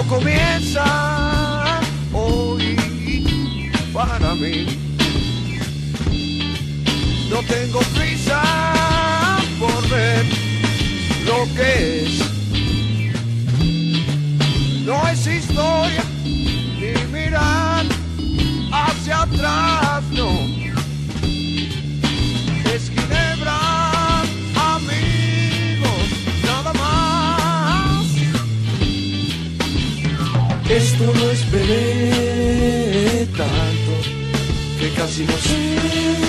empieza hoy para mí. No tengo prisa por ver lo que es. No es historia ni mirar hacia atrás, Esto no esperé tanto que casi no sé